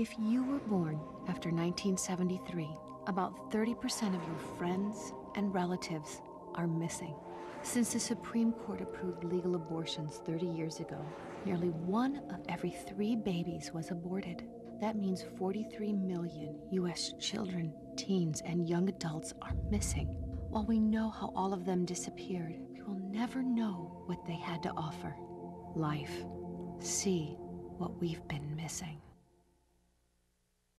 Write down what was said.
If you were born after 1973, about 30% of your friends and relatives are missing. Since the Supreme Court approved legal abortions 30 years ago, nearly one of every three babies was aborted. That means 43 million US children, teens, and young adults are missing. While we know how all of them disappeared, we will never know what they had to offer life. See what we've been missing.